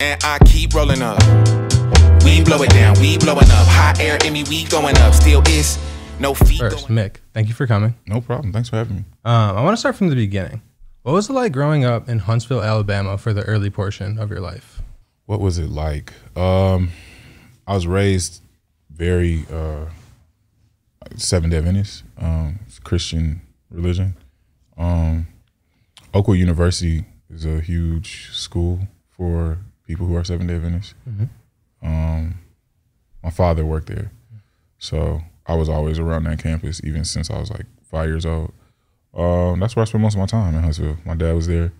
And I keep rolling up. We blow it down, we blowing up. Hot air in me, we going up. Still is no feet. First, going- Mick, thank you for coming. No problem. Thanks for having me. Um, I want to start from the beginning. What was it like growing up in Huntsville, Alabama, for the early portion of your life? What was it like? Um, I was raised very uh, Seven Day Adventist, um, Christian religion. Um, Oakwood University is a huge school for people who are Seven Day Adventists. Um, my father worked there, so I was always around that campus, even since I was like five years old. Um, that's where I spent most of my time in Huntsville. My dad was there.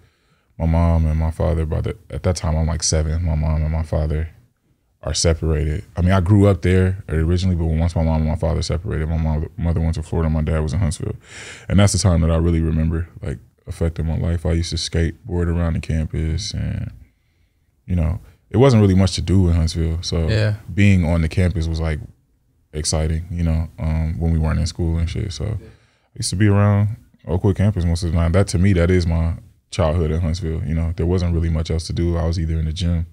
My mom and my father. By the at that time, I'm like seven. My mom and my father are separated. I mean, I grew up there originally, but once my mom and my father separated, my mom, mother went to Florida. My dad was in Huntsville, and that's the time that I really remember like affecting my life. I used to skateboard around the campus, and you know, it wasn't really much to do in Huntsville. So Yeah. being on the campus was like exciting. You know, um, when we weren't in school and shit. So I used to be around Oakwood campus most of the time. That to me, that is my childhood in Huntsville. You know, there wasn't really much else to do. I was either in the gym,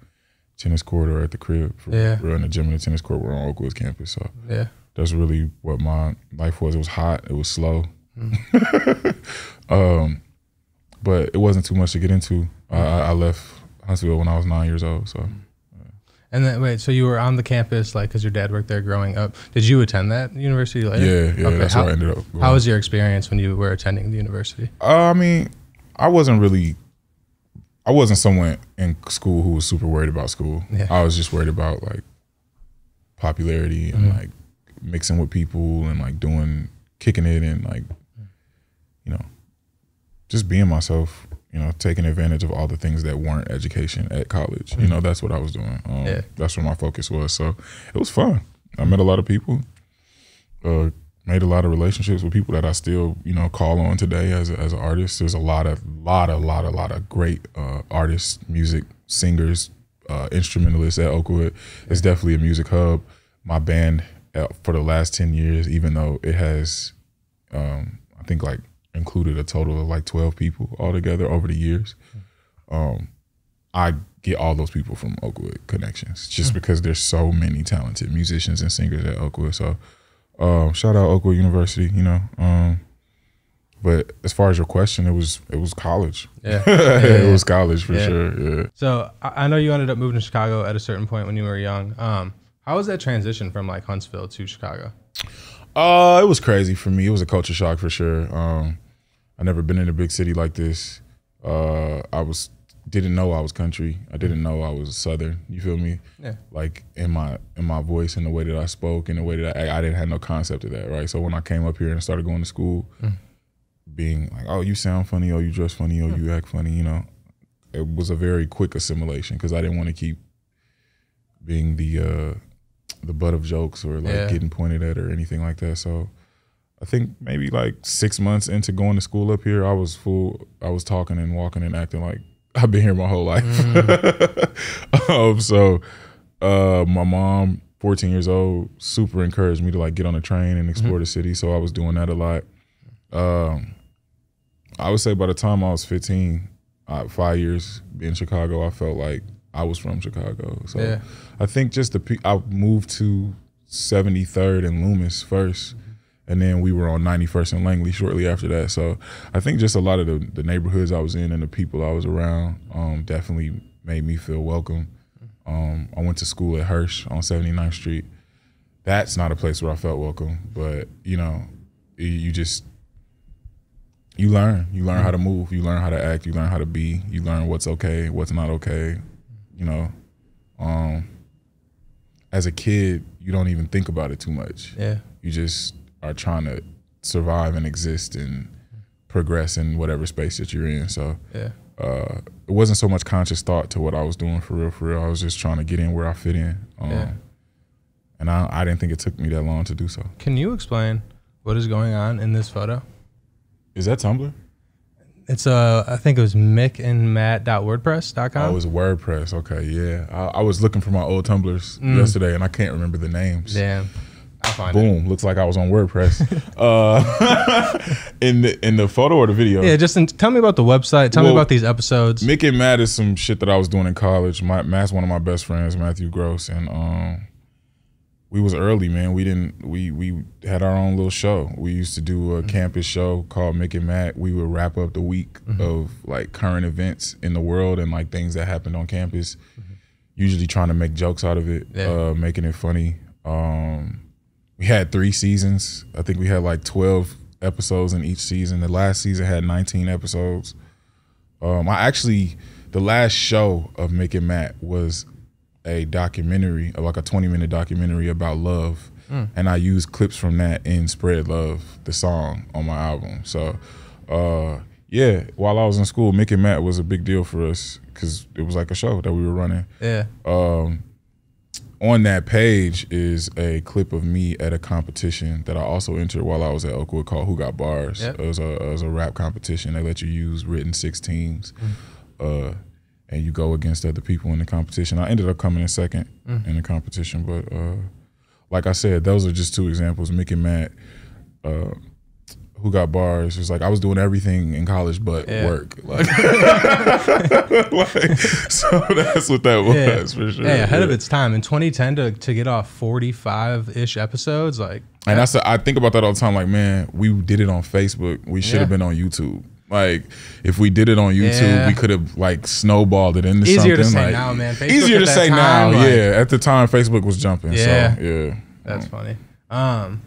tennis court, or at the crib. Yeah. We're in the gym and the tennis court. We're on Oakwood's campus. So Yeah. that's really what my life was. It was hot. It was slow. um, but it wasn't too much to get into. I I left Huntsville when I was nine years old. So mm. And then wait, so you were on the campus like because your dad worked there growing up. Did you attend that university later? yeah, yeah, Okay, that's how, where I ended up. Going. How was your experience when you were attending the university? Uh, I mean, I wasn't really. I wasn't someone in school who was super worried about school. Yeah. I was just worried about like popularity and mm-hmm. like mixing with people and like doing kicking it and like mm. you know just being myself. You know, taking advantage of all the things that weren't education at college. You know, that's what I was doing. Um, Yeah. That's where my focus was. So it was fun. I met a lot of people. Uh, made a lot of relationships with people that I still, you know, call on today as a, as an artist. There's a lot of, lot, a lot, a lot of great uh, artists, music singers, uh, instrumentalists at Oakwood. It's definitely a music hub. My band uh, for the last ten years, even though it has, um, I think like included a total of like twelve people altogether over the years. Um, I get all those people from Oakwood connections just because there's so many talented musicians and singers at Oakwood. So um, shout out Oakwood University, you know. Um, but as far as your question, it was it was college. Yeah. it was college for Yeah. sure. Yeah. So I I know you ended up moving to Chicago at a certain point when you were young. Um, how was that transition from like Huntsville to Chicago? Uh, it was crazy for me. It was a culture shock for sure. Um, I never been in a big city like this. Uh, I was didn't know I was country. I didn't know I was southern. You feel me? Yeah. Like in my in my voice and the way that I spoke and the way that I, I didn't have no concept of that. Right. So when I came up here and started going to school, being like, oh, you sound funny, oh, you dress funny, oh, you act funny, you know, it was a very quick assimilation because I didn't want to keep being the uh, the butt of jokes or like Yeah. getting pointed at or anything like that. So I think maybe like six months into going to school up here, I was full. I was talking and walking and acting like I've been here my whole life. um, so uh, my mom, 14 years old, super encouraged me to like get on a train and explore the city. So I was doing that a lot. Um, I would say by the time I was 15, uh, five years in Chicago, I felt like I was from Chicago. So Yeah. I think just the I moved to 73rd and Loomis first, and then we were on 91st and Langley shortly after that. So I think just a lot of the, the neighborhoods I was in and the people I was around um, definitely made me feel welcome. Um, I went to school at Hirsch on 79th Street. That's not a place where I felt welcome, but you know, you- you just you learn. You learn how to move. You learn how to act. You learn how to be. You learn what's okay, what's not okay. You know, um, as a kid, you don't even think about it too much. Yeah. You just are trying to survive and exist and progress in whatever space that you're in. So Yeah. uh, it wasn't so much conscious thought to what I was doing for real. For real, I was just trying to get in where I fit in. Um, Yeah. And I, I didn't think it took me that long to do so. Can you explain what is going on in this photo? Is that Tumblr? It's uh I think it was mickandmatt.wordpress.com. Oh, it was WordPress. Okay, yeah. I, I was looking for my old Tumblrs Mm. yesterday, and I can't remember the names. Damn. I'll it. boom, looks like I was on WordPress. uh, in the in the photo or the video. Yeah, just in, tell me about the website. Tell me about these episodes. Mick and Matt is some shit that I was doing in college. My Matt's one of my best friends, Matthew Gross, and um, we was early, man. We didn't we we had our own little show. We used to do a campus show called Mick and Matt. We would wrap up the week of like current events in the world and like things that happened on campus. Usually trying to make jokes out of it, Yeah. uh, making it funny. Um, we had three seasons. I think we had like twelve episodes in each season. The last season had nineteen episodes. Um, I actually, the last show of Mick and Matt was a documentary, like a 20 minute documentary about love. And I used clips from that in Spread Love, the song on my album. So, uh, yeah, while I was in school, Mick and Matt was a big deal for us because it was like a show that we were running. yeah. Um, on that page is a clip of me at a competition that I also entered while I was at Oakwood called Who Got Bars. Yep. It was a it was a rap competition. They let you use written six teams, uh, and you go against other people in the competition. I ended up coming in second in the competition, but uh, like I said, those are just two examples. Mick and Matt. Uh, who got bars? It's like I was doing everything in college but Yeah. work. Like, like, so that's what that was Yeah. for sure. Hey, ahead of its time. In 2010 to, to get off 45 ish episodes, like, And that's I think about that all the time. Like, man, we did it on Facebook. We should have Yeah. been on YouTube. Like, if we did it on YouTube, Yeah. we could have like snowballed it into something. Easier to say like, now, man. Facebook easier to say time, now. like- yeah, at the time, Facebook was jumping. Yeah. So yeah, That's funny. Um,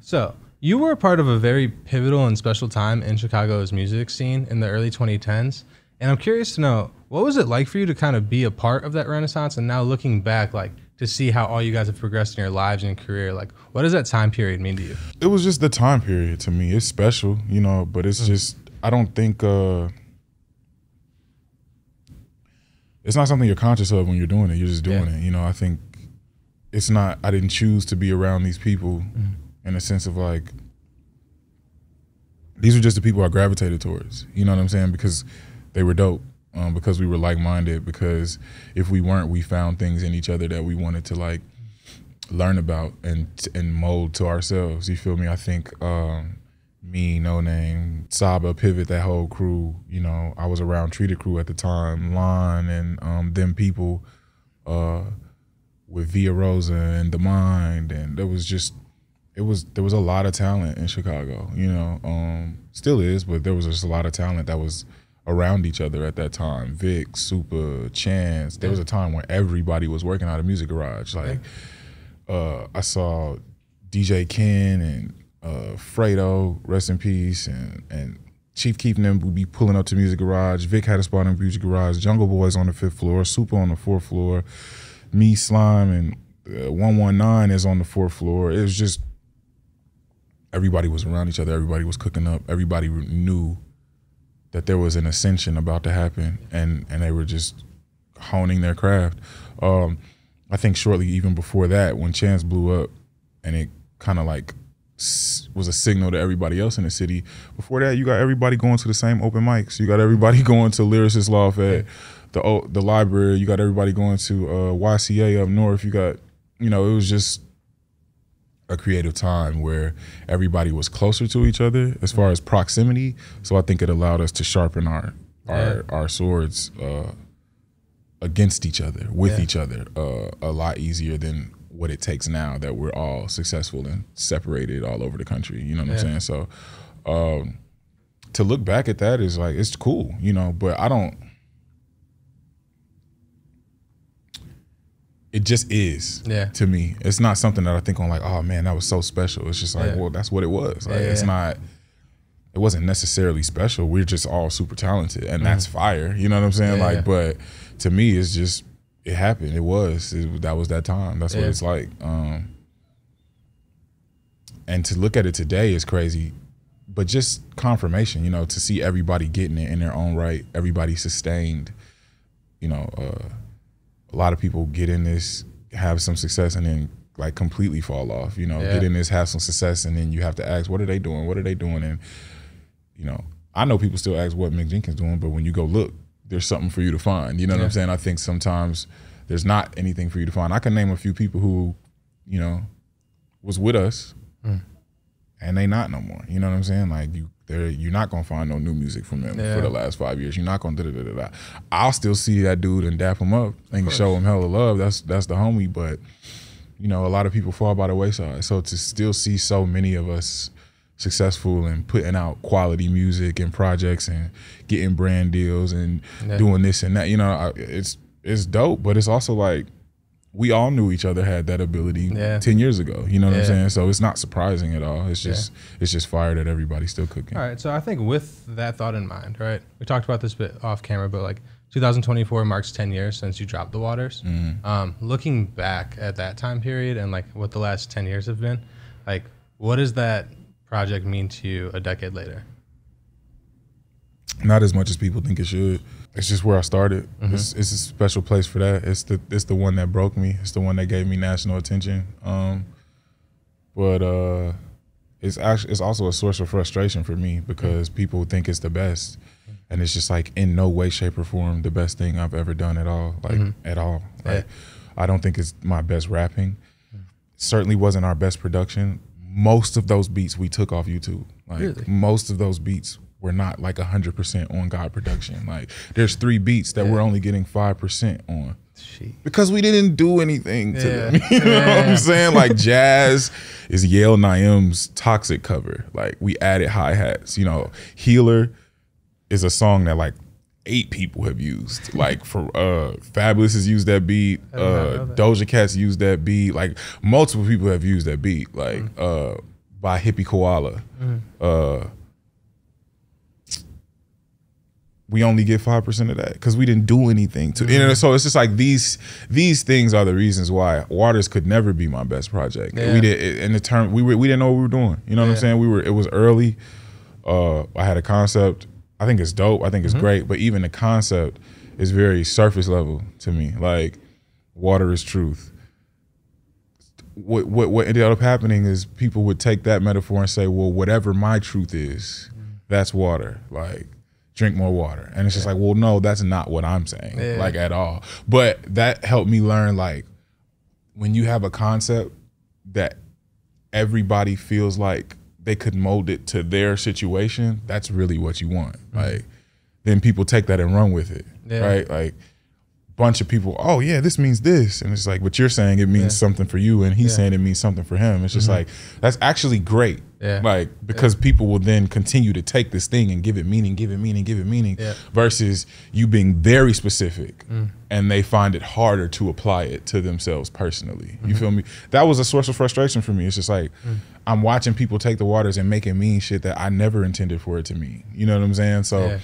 so you were a part of a very pivotal and special time in Chicago's music scene in the early 2010s, and I'm curious to know what was it like for you to kind of be a part of that renaissance, and now looking back, like to see how all you guys have progressed in your lives and career. Like, what does that time period mean to you? it was just the time period to me. It's special, you know, but it's just I don't think uh it's not something you're conscious of when you're doing it. You're just doing Yeah. it. You know, I think it's not I didn't choose to be around these people in a sense of like these were just the people I gravitated towards. You know what I'm saying? Because they were dope. Um, because we were like minded. Because if we weren't, we found things in each other that we wanted to like learn about and and mold to ourselves. You feel me? I think um, me, Noname, Saba, Pivot, that whole crew. You know, I was around Treated Crew at the time, Lon, and um, them people uh, with Via Rosa and The Mind, and there was just it was there was a lot of talent in Chicago. You know, um, still is, but there was just a lot of talent that was around each other at that time. Vic, Supa, Chance. There was a time when everybody was working out of Music Garage. Like uh, I saw DJ Ken and uh, Fredo, rest in peace, and and Chief Keef and them would be pulling up to Music Garage. Vic had a spot in Music Garage. Jungle Boys on the fifth floor. Supa on the fourth floor. Me, Slime, and uh, 119 is on the fourth floor. It was just everybody was around each other. Everybody was cooking up. Everybody knew that there was an ascension about to happen, and and they were just honing their craft. Um, I think shortly even before that, when Chance blew up, and it kind of like was a signal to everybody else in the city. Before that, you got everybody going to the same open mics. You got everybody going to Lyricist Loft at the the library. You got everybody going to uh, YCA up north. You got you know it was just a creative time where everybody was closer to each other as far as proximity. So I think it allowed us to sharpen our our our swords uh, against each other, with Yeah. each other, uh, a lot easier than what it takes now that we're all successful and separated all over the country. You know what I'm saying? So um, to look back at that is like it's cool, you know. But I don't. It just is Yeah. to me. It's not something that I think on like, oh man, that was so special. It's just like, Yeah. well, that's what it was. Like, Yeah, it's not. It wasn't necessarily special. We're just all super talented, and that's fire. You know what I'm saying? Mm-hmm. Like, but to me, it's just it happened. It was. It, that was that time. That's what it's like. Um, and to look at it today is crazy, but just confirmation. You know, to see everybody getting it in their own right, everybody sustained. You know, uh, a lot of people get in this, have some success, and then like completely fall off. You know, Yeah. get in this, have some success, and then you have to ask, what are they doing? What are they doing? And you know, I know people still ask what Mick Jenkins doing, but when you go look, there's something for you to find. You know what I'm saying? I think sometimes there's not anything for you to find. I can name a few people who, you know, was with us, hmm. And they not no more. You know what I'm saying? Like you, you're not gonna find no new music from them Yeah. for the last five years. You're not gonna da da da da. I'll still see that dude and dap him up and show him hella love. That's that's the homie. But you know, a lot of people fall by the wayside. So to still see so many of us successful and putting out quality music and projects and getting brand deals and Yeah. doing this and that, you know, I- it's it's dope. But it's also like we all knew each other had that ability Yeah. 10 years ago you know what i'm saying so it's not surprising at all it's just it's just fire that everybody's still cooking All right, so I think with that thought in mind, right? We talked about this bit off camera, but like 2024 marks 10 years since you dropped the waters. Um, looking back at that time period and like what the last 10 years have been, like what does that project mean to you a decade later? not as much as people think it should it's just where i started. Mm-hmm. it's, it's a special place for that. It's the it's the one that broke me. It's the one that gave me national attention. Um but uh it's actually it's also a source of frustration for me because people think it's the best. And it's just like in no way shape or form the best thing i've ever done at all like at all. Like i don't think it's my best rapping. Certainly wasn't our best production. Most of those beats we took off youtube. Like Really? most of those beats were not like 100% on god production like there's three beats that we're only getting 5% on She. because we didn't do anything to Yeah. them. You know what I'm saying? Like jazz is Yael Naim's toxic cover. Like we added hi hats. You know, Healer is a song that like eight people have used. Like for uh Fabolous has used that beat. I did not Uh that. Doja Cat's used that beat. Like multiple people have used that beat. Like Mm. uh by Hippie Koala. Uh we only get five percent of that because we didn't do anything to you know. So it's just like these these things are the reasons why Waters could never be my best project. Yeah. We did in the term we were we didn't know what we were doing. You know what Yeah. I'm saying? We were it was early. Uh, I had a concept. I think it's dope. I think Mm-hmm. it's great. But even the concept is very surface level to me. Like water is truth. What what what ended up happening is people would take that metaphor and say, well, whatever my truth is, that's water. Like drink more water. And it's just like, well, no, that's not what I'm saying, Yeah. like at all. But that helped me learn like when you have a concept that everybody feels like they could mold it to their situation, that's really what you want. Mm-hmm. Like then people take that and run with it. Yeah. Right? Like bunch of people, oh yeah, this means this. And it's like, but you're saying it means Yeah. something for you and he's saying it means something for him. It's just mm-hmm. like that's actually great. Yeah. Like because people will then continue to take this thing and give it meaning, give it meaning, give it meaning Yeah. versus you being very specific mm. and they find it harder to apply it to themselves personally. You mm-hmm. feel me? That was a source of frustration for me. It's just like mm. I'm watching people take the waters and make it mean shit that I never intended for it to mean. You know what I'm saying? So Yeah.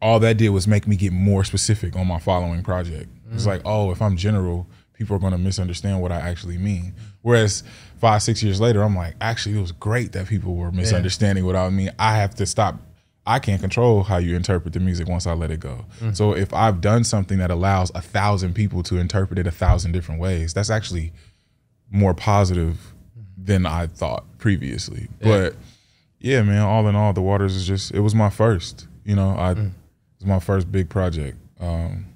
all that did was make me get more specific on my following project. It's mm. like, oh, if I'm general, people are going to misunderstand what I actually mean. Whereas five, six years later, I'm like, actually, it was great that people were misunderstanding what I mean. I have to stop. I can't control how you interpret the music once I let it go. So if I've done something that allows a thousand people to interpret it a thousand different ways, that's actually more positive than I thought previously. But yeah, man, all in all, the waters is just it was my first. You know, I it was my first big project. Um,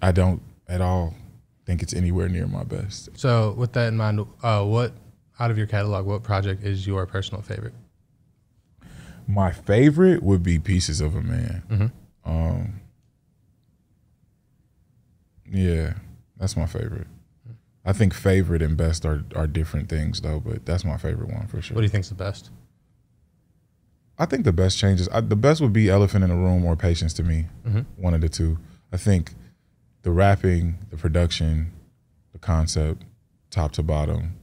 I don't at all think it's anywhere near my best. So with that in mind, uh, what out of your catalog, what project is your personal favorite? My favorite would be Pieces of a Man. Um, yeah, that's my favorite. I think favorite and best are are different things though, but that's my favorite one for sure. What do you think's the best? I think the best changes. I, the best would be Elephant in the Room or Patience to me. One of the two. I think the rapping, the production, the concept, top to bottom,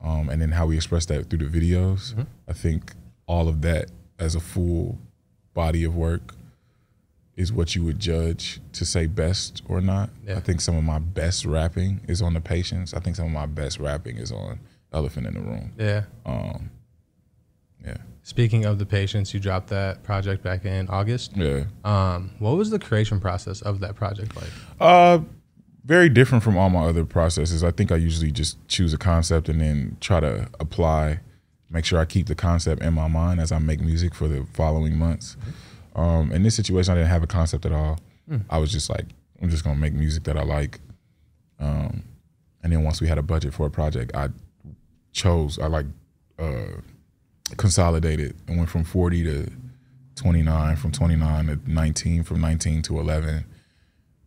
um, and then how we express that through the videos. I think all of that as a full body of work is what you would judge to say best or not. Yeah. I think some of my best rapping is on the Patience. I think some of my best rapping is on Elephant in the Room. Yeah. Um, yeah, Speaking of the Patience, you dropped that project back in August. yeah. Um, what was the creation process of that project like? Uh, very different from all my other processes. I think I usually just choose a concept and then try to apply, make sure I keep the concept in my mind as I make music for the following months. Um, in this situation, I didn't have a concept at all. I was just like, I'm just gonna make music that I like, um, and then once we had a budget for a project, I chose I like uh, consolidated and went from 40 to 29, from 29 to 19, from 19 to 11,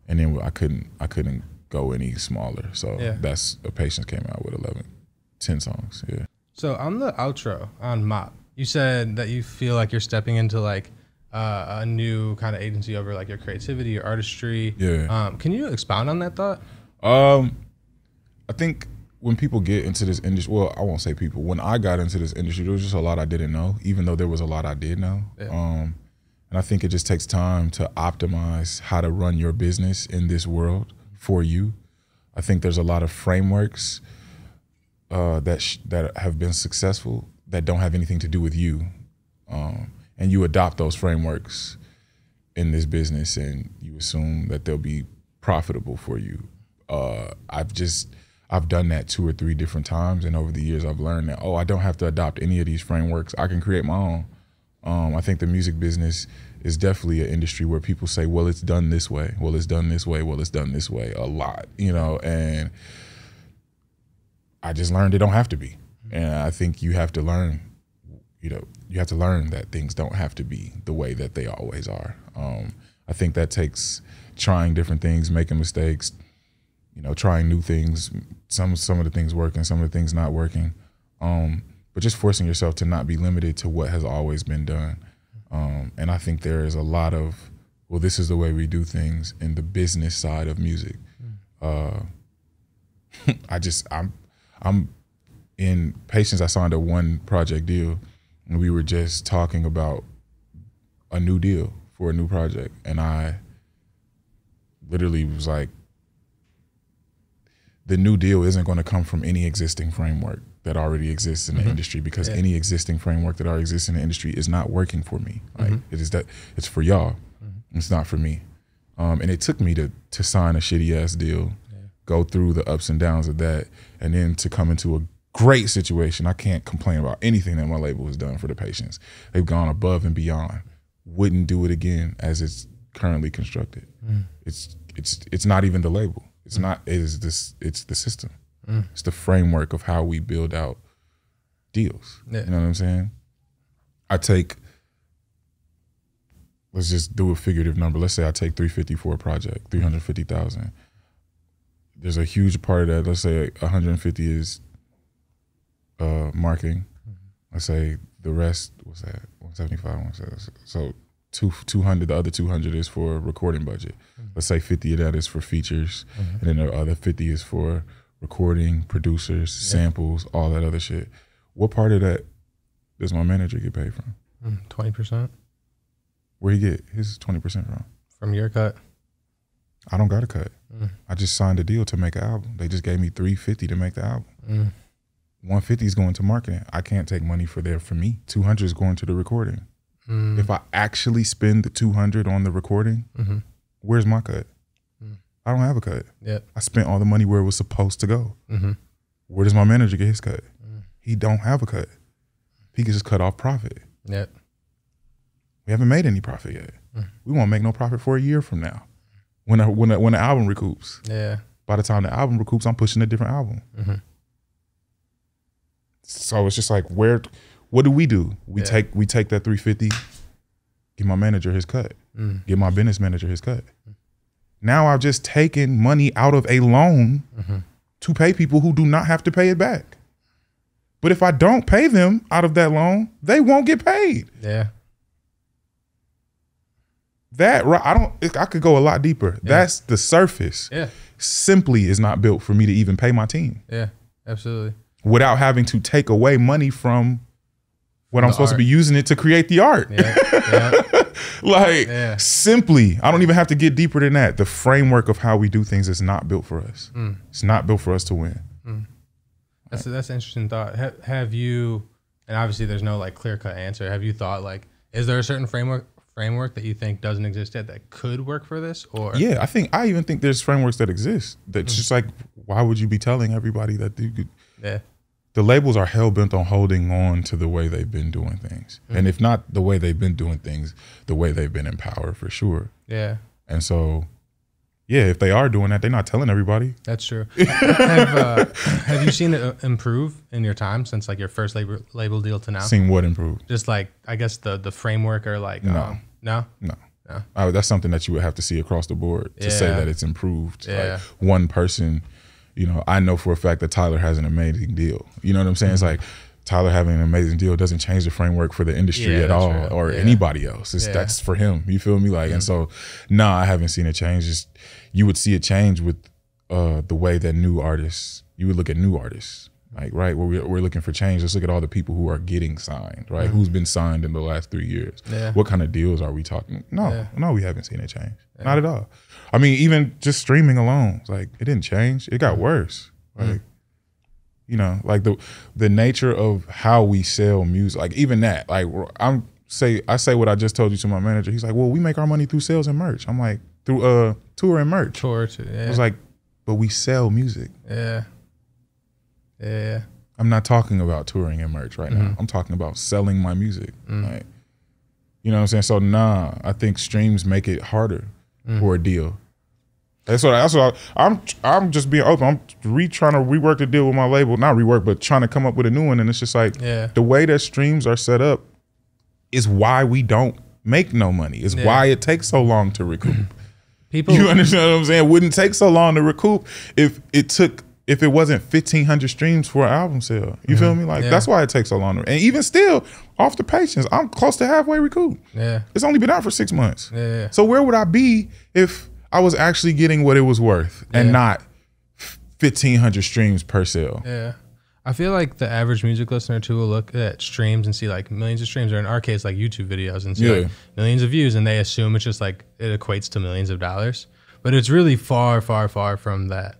and then I couldn't I couldn't go any smaller. So Yeah. that's a patience came out with 11, 10 songs. Yeah. So on the outro on Mop, you said that you feel like you're stepping into like uh, a new kind of agency over like your creativity, your artistry. Yeah. Um, can you expound on that thought? Um, I think when people get into this industry, well, I won't say people. When I got into this industry, there was just a lot I didn't know, even though there was a lot I did know. Yeah. Um, and I think it just takes time to optimize how to run your business in this world for you. I think there's a lot of frameworks uh, that sh- that have been successful that don't have anything to do with you, um, and you adopt those frameworks in this business, and you assume that they'll be profitable for you. Uh, I've just I've done that two or three different times, and over the years, I've learned that oh, I don't have to adopt any of these frameworks. I can create my own. Um, I think the music business is definitely an industry where people say, "Well, it's done this way. Well, it's done this way. Well, it's done this way." A lot, you know, and I just learned it don't have to be, and I think you have to learn. You know, you have to learn that things don't have to be the way that they always are. Um, I think that takes trying different things, making mistakes, you know, trying new things. Some some of the things working, some of the things not working. Um, but just forcing yourself to not be limited to what has always been done. Um, and I think there is a lot of, well, this is the way we do things in the business side of music. Uh, I just I'm I'm in patience. I signed a one project deal, and we were just talking about a new deal for a new project, and I literally was like, the new deal isn't going to come from any existing framework that already exists in the mm-hmm. industry because Yeah. any existing framework that already exists in the industry is not working for me. Right? Mm-hmm. It is that it's for y'all. Mm-hmm. It's not for me. Um, and it took me to to sign a shitty ass deal, go through the ups and downs of that, and then to come into a great situation. I can't complain about anything that my label has done for the Patience. They've gone above and beyond. Wouldn't do it again as it's currently constructed. Mm. It's it's it's not even the label. It's not. It is this. It's the system. It's the framework of how we build out deals. Yeah. You know what I'm saying? I take. Let's just do a figurative number. Let's say I take 350 for a project, 350,000. There's a huge part of that. Let's say 150 is uh, marketing. Let's say the rest was that 175. 175. So two 200. The other 200 is for recording budget. Mm-hmm. Let's say 50 of that is for features, mm-hmm. and then the other 50 is for recording, producers, samples, all that other shit. What part of that does my manager get paid from? Mm, twenty percent Where he get his 20% from? from your cut. I don't got a cut. Mm. I just signed a deal to make an album. They just gave me 350 to make the album. Mm. 150 is going to marketing. I can't take money for there for me. 200 is going to the recording. If mm. I actually spend the 200 on the recording, mm-hmm. where's my cut? Mm. I don't have a cut. Yep. I spent all the money where it was supposed to go. Mhm. Where does my manager get his cut? Mm. He don't have a cut. He can just cut off profit. Yep. We haven't made any profit yet. We won't make no profit for a year from now. When the, when the, when the album recoups. Yeah. By the time the album recoups, I'm pushing a different album. Mm-hmm. So it's just like where, what do we do? We Yeah. take we take that 350, give my manager his cut, mm. give my business manager his cut. Now I've just taken money out of a loan mm-hmm. to pay people who do not have to pay it back. But if I don't pay them out of that loan, they won't get paid. Yeah. That right, I don't. I could go a lot deeper. That's the surface. Yeah. Simply is not built for me to even pay my team Yeah. Absolutely. without having to take away money from what I'm supposed to be using it to create the art. Yeah. yeah. like Yeah. simply, I don't even have to get deeper than that. The framework of how we do things is not built for us. Mm. It's not built for us to win. That's that's an interesting thought. Have, have you? And obviously, there's no like clear cut answer. Have you thought like, is there a certain framework framework that you think doesn't exist yet that could work for this? Or Yeah, I think I even think there's frameworks that exist. Mm. That's just like, why would you be telling everybody that you could? yeah, the labels are hell bent on holding on to the way they've been doing things. And if not the way they've been doing things, the way they've been in power for sure. yeah, And so yeah, if they are doing that, they're not telling everybody. That's true. have, uh, have you seen it uh, improve in your time since like your first label, label deal to now? Seeing what improve? Just like I guess the the framework or like No. um, no No. No. That's something that you would have to see across the board to say that it's improved. Yeah. Like one person, you know, I know for a fact that Tyler has an amazing deal. You know what I'm saying? It's like Tyler having an amazing deal doesn't change the framework for the industry Mm-hmm. Yeah, at all right. or Yeah. anybody else. It's Yeah. Mm-hmm. that's for him. You feel me? Like and so nah, I haven't seen it change. Just you would see it change with uh the way that new artists you would look at new artists. Like right, where we're, we're looking for change. Let's look at all the people who are getting signed. Right, Mm-hmm. who's been signed in the last three years? Yeah. What kind of deals are we talking? No, Yeah. no, we haven't seen it change. Not at all. I mean, even just streaming alone, it's like it didn't change. It got worse. Like, you know, like the the nature of how we sell music. Like even that. Like I'm say I say what I just told you to my manager. He's like, well, we make our money through sales and merch. I'm like through uh tour and merch. tour to yeah I was like, but we sell music. yeah yeah I'm not talking about touring and merch right Mm-hmm. now. I'm talking about selling my music. Mm. Like, you know what I'm saying? So nah, I think streams make it harder Mm. for a deal. That's what. That's what I, I'm. I'm just being open. I'm re trying to rework the deal with my label. Not rework, but trying to come up with a new one. And it's just like Yeah. the way that streams are set up is why we don't make no money. Is Yeah. why it takes so long to recoup. people You understand what I'm saying? It wouldn't take so long to recoup if it took if it wasn't fifteen hundred streams for an album sale. You feel me? Like Mm-hmm. Yeah. that's why it takes so long. And even still, off the patience, I'm close to halfway recouped. yeah It's only been out for six months. Yeah, yeah. So where would I be if I was actually getting what it was worth and not fifteen hundred streams per sale? Yeah. I feel like the average music listener too will look at streams and see like millions of streams, or in our case, like YouTube videos and see Yeah. like millions of views, and they assume it's just like it equates to millions of dollars. But it's really far, far, far from that.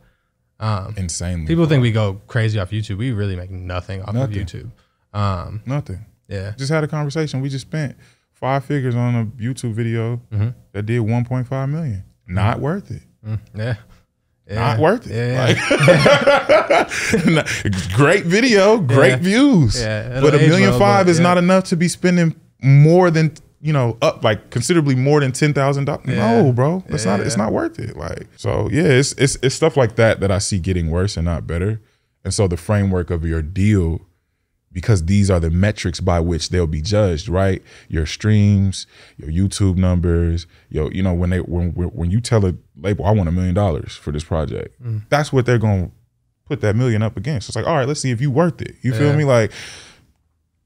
Insanely. People think we go crazy off YouTube. We really make nothing off Nothing. of YouTube. Um, nothing. yeah. Just had a conversation. We just spent five figures on a YouTube video Mm-hmm. that did one point five million. Not worth it. Yeah. Yeah. not worth it. Yeah. Like, great video, great views. But a million well, five is not enough to be spending more than you know up like considerably more than ten thousand dollars. Yeah. No, bro, it's not. It's not worth it. Like so, yeah, it's it's it's stuff like that that I see getting worse and not better. And so the framework of your deal because these are the metrics by which they'll be judged, right? Your streams, your YouTube numbers, your you know when they when when you tell a label I want a million dollars for this project, mm. that's what they're going to put that million up against. It's like, all right, let's see if you worth it. You feel me? Like,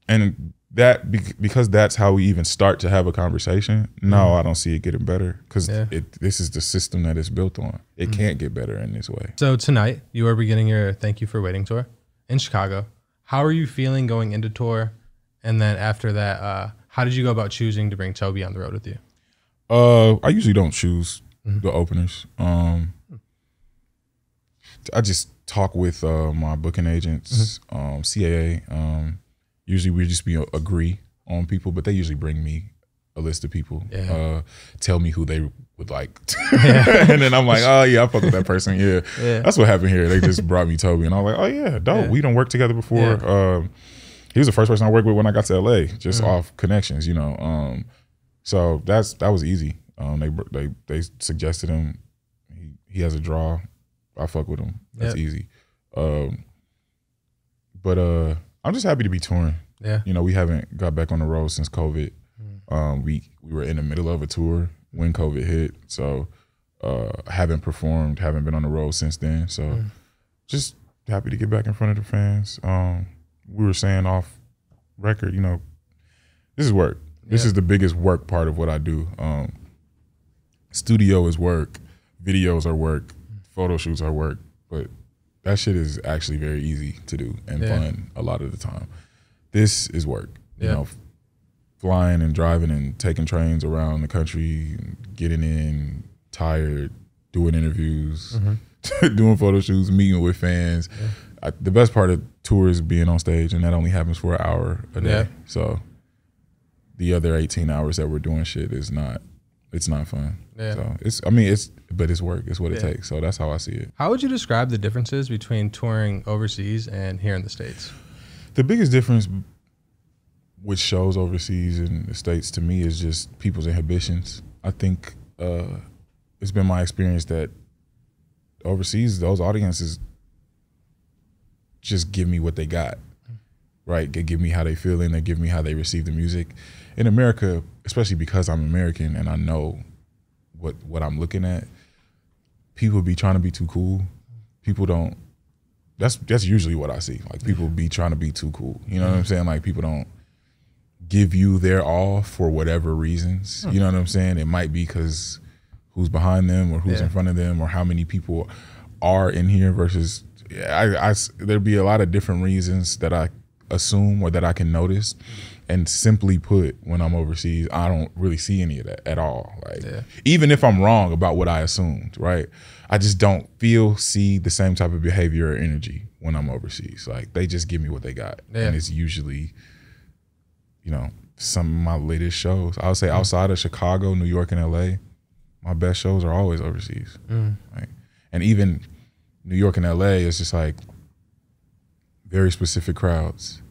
and that be- because that's how we even start to have a conversation. No, I don't see it getting better because Yeah. it this is the system that it's built on. It can't get better in this way. So tonight you are beginning your Thank You for Waiting tour in Chicago. How are you feeling going into tour? And then after that, uh, how did you go about choosing to bring Toby on the road with you? Uh, I usually don't choose the openers. Um, I just talk with uh, my booking agents, um, CAA. Um, usually we just be agree on people, but they usually bring me a list of people. Yeah. Uh, tell me who they would like, and then I'm like, oh yeah, I fuck with that person. Yeah. Yeah. that's what happened here. They just brought me Toby, and I'm like, oh yeah, dope. Yeah. We don't work together before. Um, he was the first person I worked with when I got to LA, just Mm. off connections, you know. Um, so that's that was easy. Um, they they they suggested him. He he has a draw. I fuck with him. That's Yep. easy. Um, but uh, I'm just happy to be touring. Yeah. You know, we haven't got back on the road since COVID. Um, we we were in the middle of a tour when COVID hit, so uh, haven't performed, haven't been on the road since then. So just happy to get back in front of the fans. Um, we were saying off record, you know, this is work. This Yeah. is the biggest work part of what I do. Um, studio is work, videos are work, photo shoots are work, but that shit is actually very easy to do and Yeah. fun a lot of the time. This is work. You know, flying and driving and taking trains around the country, getting in tired, doing interviews, Mm-hmm. doing photo shoots, meeting with fans. I, the best part of tour is being on stage, and that only happens for an hour a day. Yeah. So the other 18 hours that we're doing shit is not it's not fun. Yeah. So it's I mean it's but it's work. It's what it Yeah. takes. So that's how I see it. How would you describe the differences between touring overseas and here in the States? The biggest difference with shows overseas and the states to me is just people's inhibitions. I think uh, it's been my experience that overseas those audiences just give me what they got right they give me how they feel and they give me how they receive the music in america especially because i'm american and i know what what i'm looking at people be trying to be too cool. People don't that's that's usually what i see. Like people be trying to be too cool. You know what i'm saying? Like people don't give you their all for whatever reasons. Hmm. You know what i'm saying? It might be because who's behind them or who's Yeah. in front of them or how many people are in here versus I, I there'd be a lot of different reasons that I assume or that I can notice. And simply put, when I'm overseas, I don't really see any of that at all. Like Yeah. even if I'm wrong about what I assumed, right? I just don't feel see the same type of behavior or energy when I'm overseas. Like they just give me what they got. Yeah. And it's usually, you know, some of my latest shows. I would say outside of Chicago, New York, and LA, my best shows are always overseas. Mm. Right? And even New York and LA is just like very specific crowds.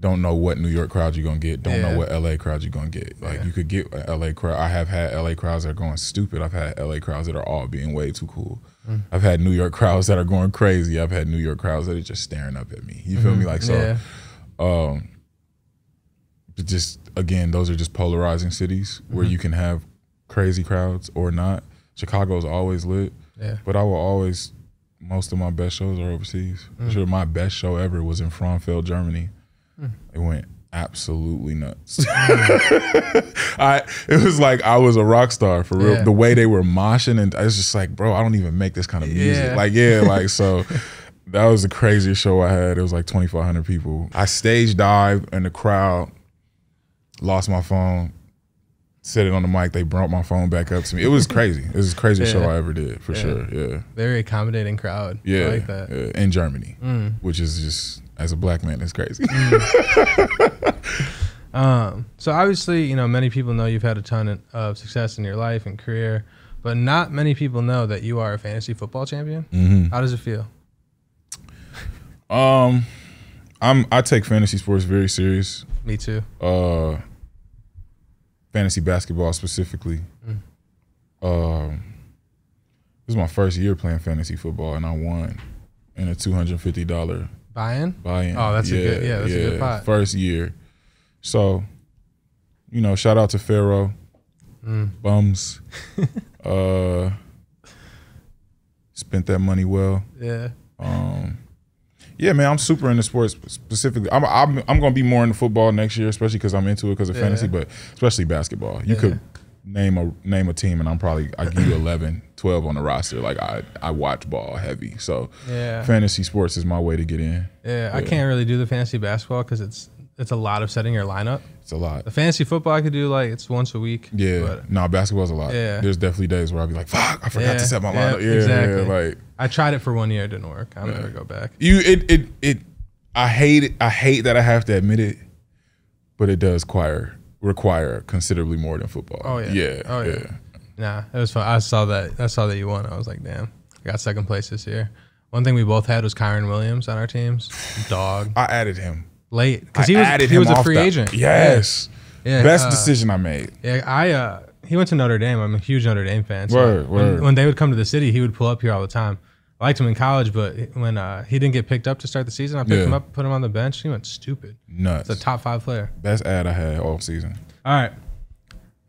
Don't know what New York crowd you're gonna get. Don't Yeah. know what LA crowd you're gonna get. Like Yeah. you could get LA crowd. I have had LA crowds that are going stupid. I've had LA crowds that are all being way too cool. Mm. I've had New York crowds that are going crazy. I've had New York crowds that are just staring up at me. You feel me? Like so. yeah. Um, just again, those are just polarizing cities where Mm-hmm. you can have crazy crowds or not. Chicago's always lit, Yeah. but I will always. Most of my best shows are overseas. Mm. Sure, my best show ever was in Frauenfeld, Germany. Mm. It went absolutely nuts. I it was like I was a rock star for real. Yeah. The way they were moshing and I was just like, bro, I don't even make this kind of music. Yeah. Like, yeah, like so. That was the craziest show I had. It was like 2,500 people. I stage dived and the crowd lost my phone, said it on the mic. They brought my phone back up to me. It was crazy. It was the craziest Yeah. show I ever did, for Yeah. sure. Yeah. Very accommodating crowd. Yeah. I like that. yeah. In Germany, Mm. which is just, as a black man, it's crazy. Um, so obviously, you know, many people know you've had a ton of success in your life and career, but not many people know that you are a fantasy football champion. hmm How does it feel? Um, I'm I take fantasy sports very serious. Me too. uh fantasy basketball specifically. Um this is my first year playing fantasy football and I won in a two hundred fifty dollar Buy-in? buy-in. Oh, that's a good- yeah, that's a good pot. First year. So, you know, shout out to Pharaoh. Mm. Bums. uh spent that money well. Yeah. Um, yeah, man, I'm super into sports specifically. I'm I'm, I'm going to be more into football next year, especially because I'm into it because of Yeah. fantasy, but especially basketball. You Yeah. could name a name a team, and I'm probably I give you 11, 12 on the roster. Like I I watch ball heavy, so Yeah. fantasy sports is my way to get in. Yeah. I can't really do the fantasy basketball because it's it's a lot of setting your lineup. It's a lot. The fantasy football I could do like it's once a week. Yeah, But no, basketball's a lot. Yeah. There's definitely days where I'll be like, "Fuck, I forgot Yeah, to set my yeah, lineup." Yeah, exactly. yeah, like I tried it for one year, it didn't work. I'll never go back. you, it, it, it. I hate it. I hate that I have to admit it, but it does require require considerably more than football. Oh, yeah. yeah, Oh, yeah. yeah. Nah, it was fun. I saw that. I saw that you won. I was like, damn, I got second place this year. One thing we both had was Kyren Williams on our teams. Dog I added him late because he was he was a free agent. Yes, Yeah, yeah, best uh, decision I made. Yeah, I uh, he went to Notre Dame. I'm a huge Notre Dame fan. So Word, when, word. when they would come to the city, he would pull up here all the time. I liked him in college, but when uh, he didn't get picked up to start the season, I picked Yeah. him up, put him on the bench. He went stupid. Nuts. It's a top five player. best ad I had all season. All right,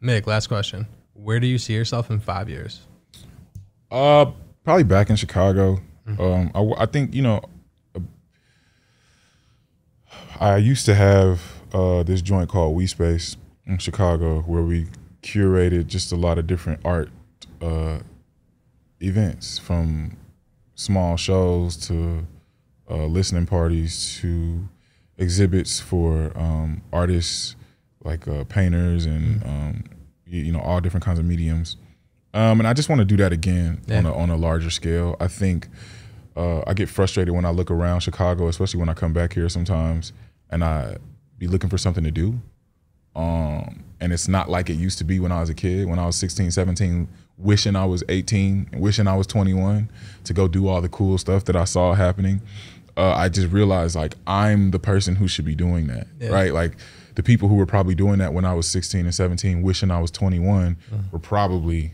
Mick. Last question. Where do you see yourself in five years? Uh, probably back in Chicago. Mm-hmm. Um, I, I think you know. I used to have uh, this joint called We Space in Chicago, where we curated just a lot of different art uh, events, from small shows to uh, listening parties to exhibits for um, artists like uh, painters and um, you, you know all different kinds of mediums. Um, and I just want to do that again Yeah. on a on a larger scale. I think uh, I get frustrated when I look around Chicago, especially when I come back here sometimes, and I be looking for something to do. Um, and it's not like it used to be when I was a kid, when I was 16, 17, wishing I was 18, wishing I was 21 to go do all the cool stuff that I saw happening. Uh, I just realized like I'm the person who should be doing that, Yeah. right? Like the people who were probably doing that when I was 16 and 17, wishing I was 21, Mm-hmm. were probably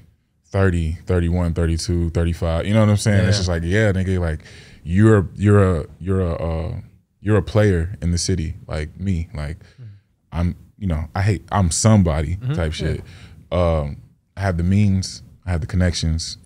30, 31, 32, 35. You know what I'm saying? Yeah. It's just like, yeah, nigga, like you're you're a you're a uh, you're a player in the city, like me. Like I'm, you know, I hate I'm somebody type shit. Um, I have the means, I have the connections,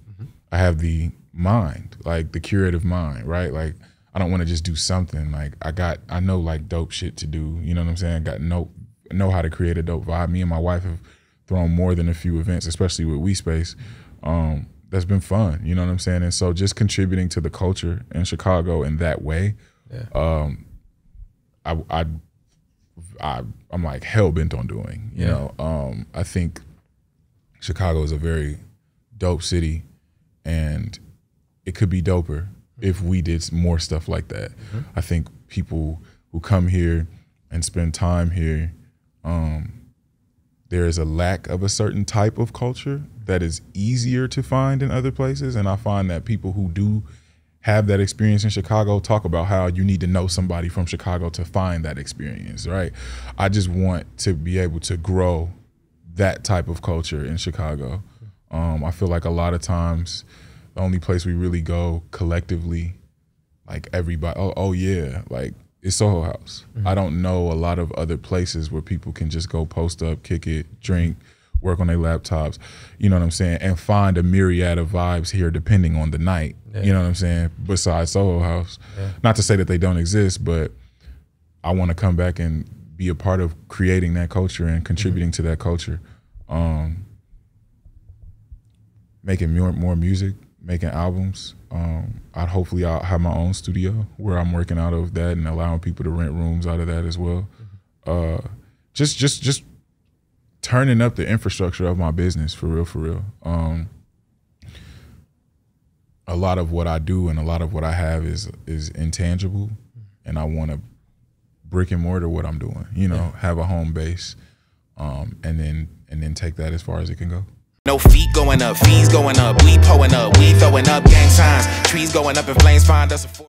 I have the mind, like the curative mind, right? Like I don't want to just do something. Like I got, I know like dope shit to do. You know what I'm saying? I got no know how to create a dope vibe. Me and my wife have thrown more than a few events, especially with We Space. Um, that's been fun. You know what I'm saying? And so just contributing to the culture in Chicago in that way. Um, I, I, I, I'm like hell bent on doing. You Yeah. know, um, I think Chicago is a very dope city, and it could be doper if we did more stuff like that. I think people who come here and spend time here, um, there is a lack of a certain type of culture that is easier to find in other places, and I find that people who do have that experience in Chicago talk about how you need to know somebody from Chicago to find that experience, right? I just want to be able to grow that type of culture in Chicago. Um, I feel like a lot of times the only place we really go collectively, like everybody, oh, oh yeah, like it's Soho House. I don't know a lot of other places where people can just go post up, kick it, drink, work on their laptops, you know what I'm saying, and find a myriad of vibes here depending on the night. You know what I'm saying? Besides Soho House. Not to say that they don't exist, but I want to come back and be a part of creating that culture and contributing to that culture. Um, making more more music, making albums. Um, I'd hopefully I'll have my own studio where I'm working out of that and allowing people to rent rooms out of that as well. Uh, just just just turning up the infrastructure of my business for real for real. Um, a lot of what I do and a lot of what I have is is intangible, and I want to brick and mortar what I'm doing. You know, have a home base, um, and then and then take that as far as it can go. No feet going up, fees going up, we pulling up, we throwing up gang signs, trees going up in flames, find us a.